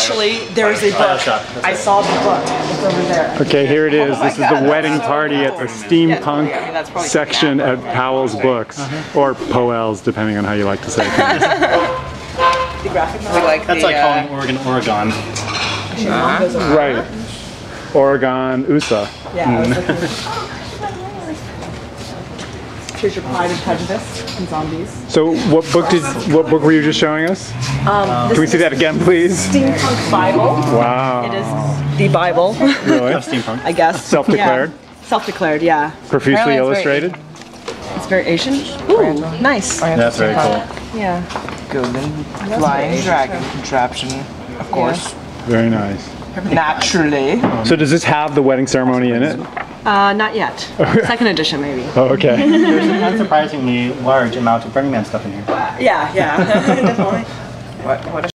Actually, there's a book. Bioshock. I saw the book. It's over there. Okay, here it is. This is the wedding party at the that's steampunk probably section at Powell's Books, or Powell's, depending on how you like to say things. The graphic novel. like That's the, like uh, calling Oregon, Oregon. Mango's over. Right. Oregon USA. Yeah, I was looking. Here's your Pride and Prejudice and zombies. So, what book did? What book were you just showing us? Um, um, Can we see that again, please? Steampunk Bible. Wow. It is the Bible, Really? Of steampunk. I guess. Self-declared? Yeah. Self-declared, yeah. Profusely Apparently illustrated. It's very Asian. Ooh, nice. That's very cool. Yeah. Golden flying dragon contraption, of course. Very nice. Naturally. So, does this have the wedding ceremony in it? Uh, not yet. Second edition, maybe. Oh, okay. There's an unsurprisingly large amount of Burning Man stuff in here. Yeah, yeah, definitely. What, what a